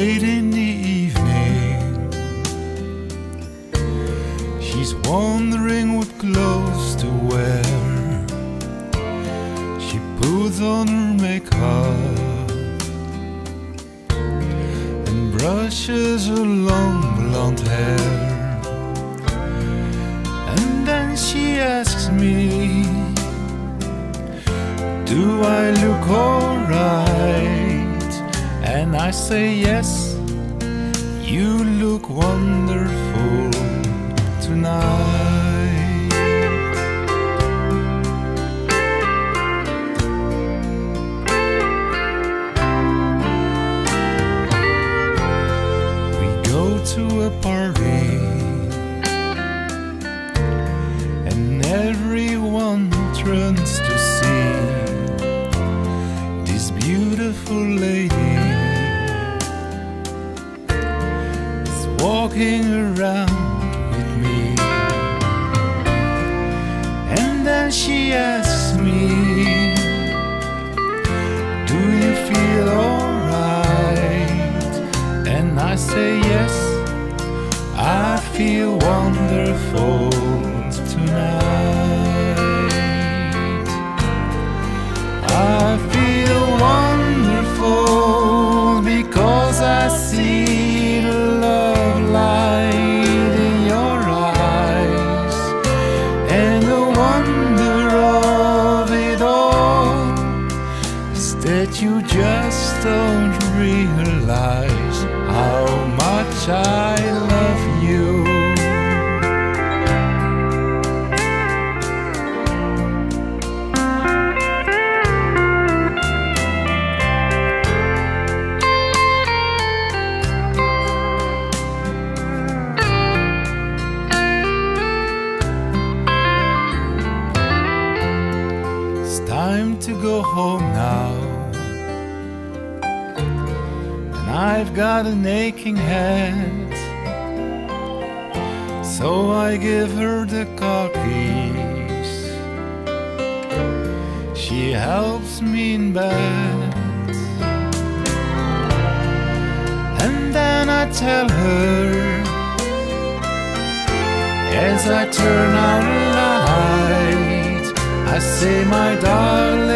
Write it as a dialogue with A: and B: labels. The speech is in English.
A: late in the evening. She's wondering what clothes to wear. She puts on her makeup and brushes her long blonde hair. And then she asks me, Do I look alright? And I say, Yes, you look wonderful tonight. We go to a party walking around with me. And then she asks me, Do you feel alright? And I say, Yes, I feel wonderful tonight. Don't realize how much I love you. It's time to go home now. I've got an aching head. So I give her the car keys. She helps me in bed. And then I tell her as I turn out the light, I say, my darling,